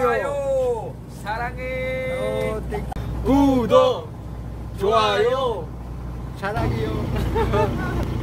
좋아요. 사랑해. 어, 구독, 좋아요, 사랑해요.